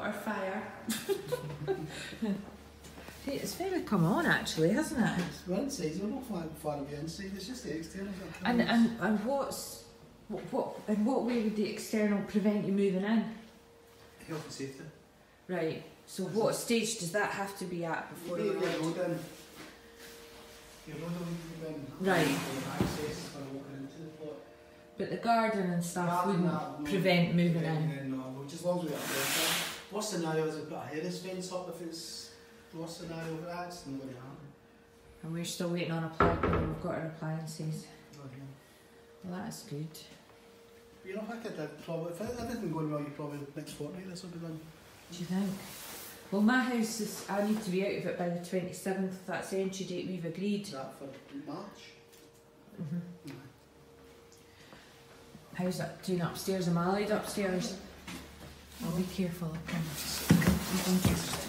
our fire. it's fairly come on actually, hasn't it? We're inside, we're not far, far away inside, it's just the external. And and, and what's what, what in what way would the external prevent you moving in? Health and safety. Right. So what stage does that have to be at before You we're need allowed? your road in. Your road will be. Right. Access for walking into the plot. But the garden and stuff Rather than wouldn't that, no. prevent moving Yeah, in. yeah, No, well, just as long as we have the Worst scenario is we put a Heras fence up if it's worst scenario, but that's not going to happen. And we're still waiting on a plug we've got our appliances. Not here. Well that's good. You know, if I could have probably, if everything going well, you probably next fortnight this will be done. Do you think? Well my house is I need to be out of it by the twenty seventh, that's the entry date we've agreed. Is that for March? hmm How's that doing upstairs? Am I allowed upstairs? I'll be careful. Cool.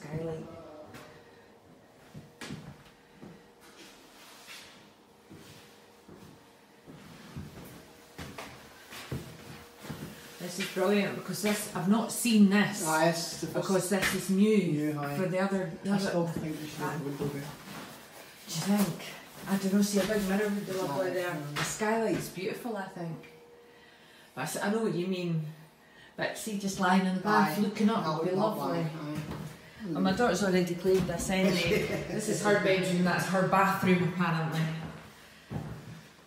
Skylight. This is brilliant because this I've not seen this Ah, yes, because this is new new for the other. The I other still think we should have a window there. do you think? I don't know. See a big mirror would be lovely there. The skylight's beautiful. I think. But I I know what you mean. But see, just lying in the bath looking up would be lovely. lie, aye. And my daughter's already claimed this anyway. this is her bedroom, that's her bathroom apparently.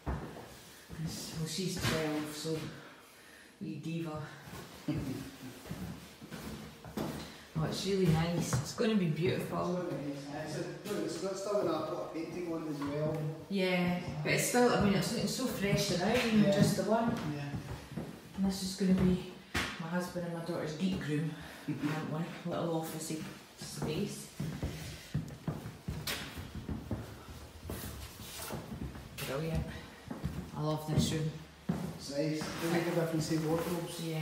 Well, she's 12, so you diva. Oh, it's really nice. It's going to be beautiful. It's a- it's got- still going to put a painting on as well. Yeah, but it's still, I mean, it's looking so fresh and out, even Yeah. just the one. Yeah. And this is going to be my husband and my daughter's geek room, apparently. Little officey space. Brilliant. I love this room. It's nice. They make a difference in wardrobes. Yeah.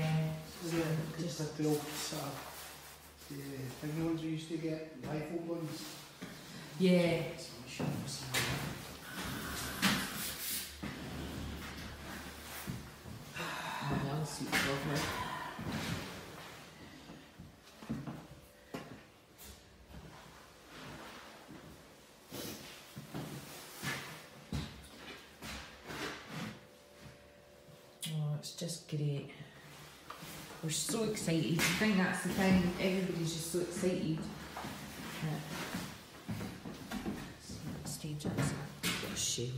Yeah, Just- just the old sort of the uh, big ones we used to get, rifle ones. Yeah. Oh, seat's lovely. Oh, it's just great. We're so excited. I think that's the thing. Everybody's just so excited. Yeah. Stage. What a shame.